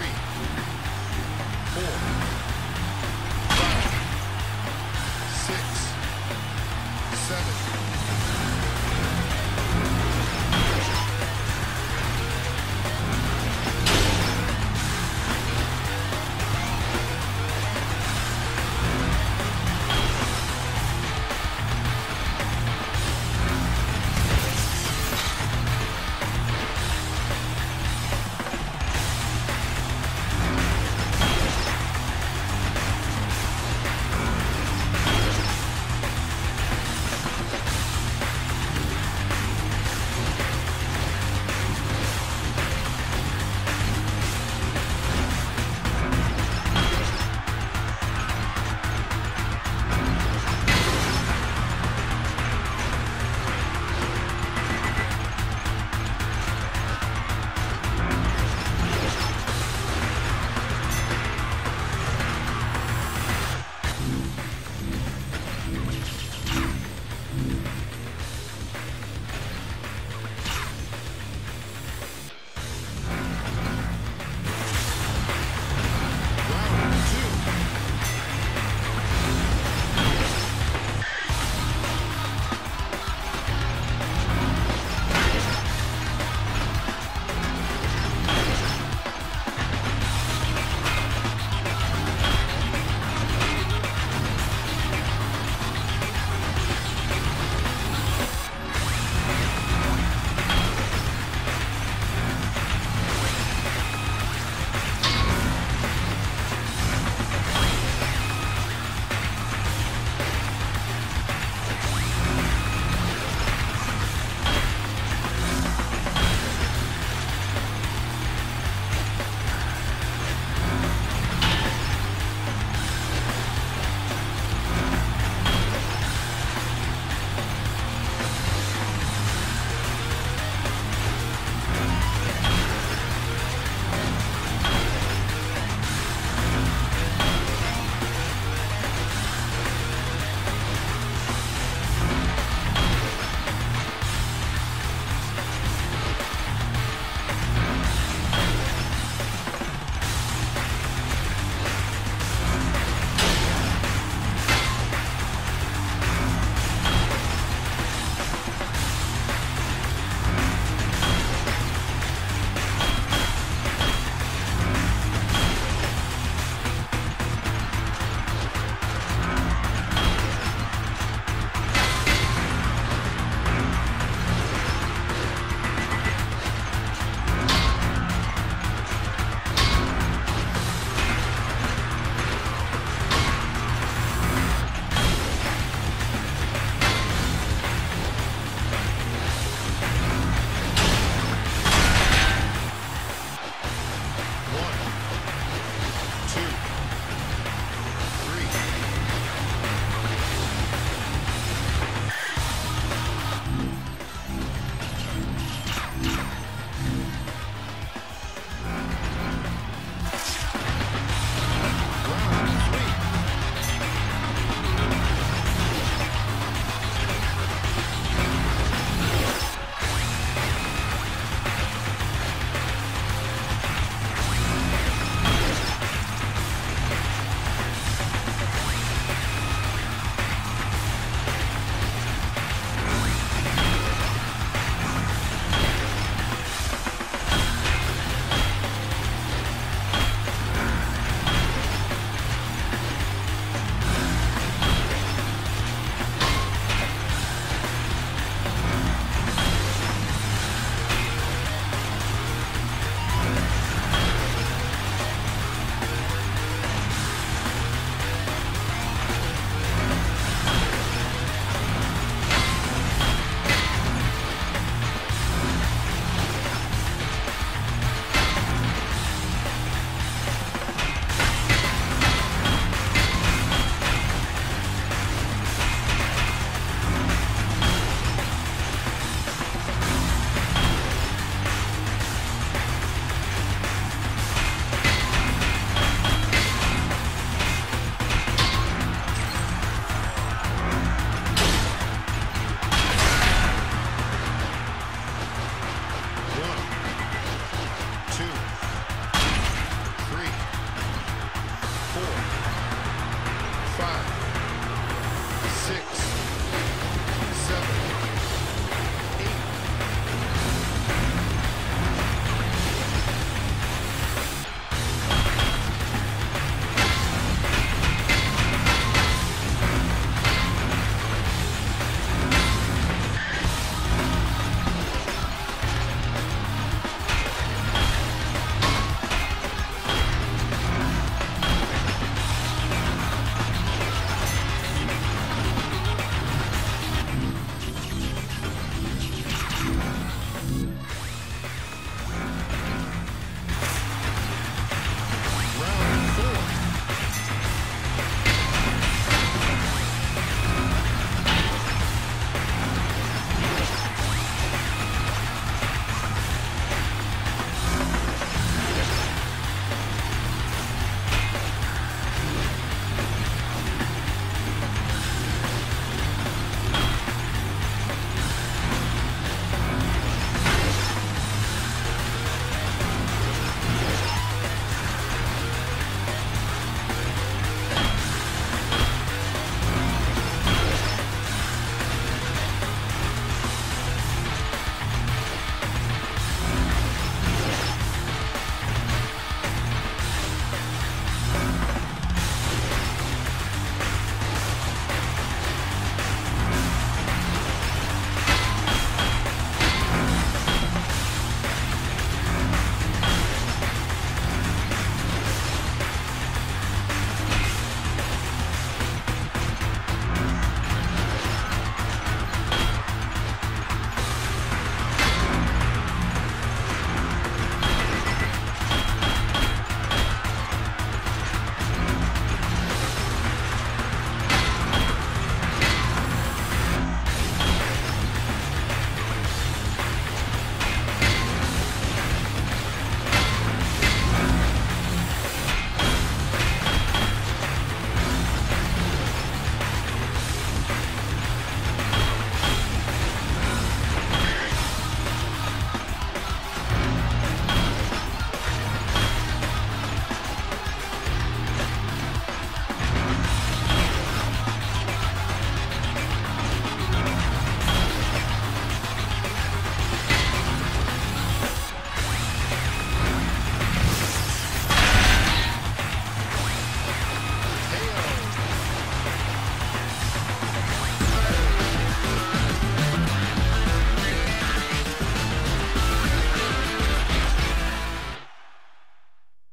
three, four,